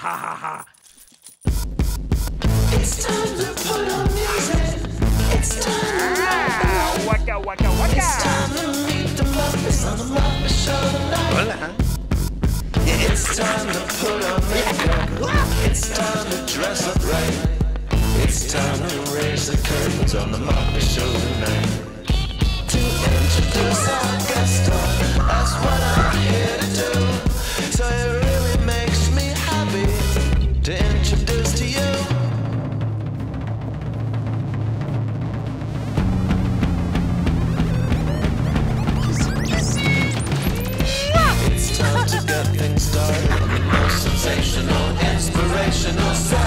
Ha ha ha ha ha! It's time to put on music. It's time to Ah, waka waka It's time to meet the Muppets on the Muppet Show tonight. Hola. It's time to put on makeup. It's time to dress up right. It's time to raise the curtains on the Muppet Show tonight. Inspirational,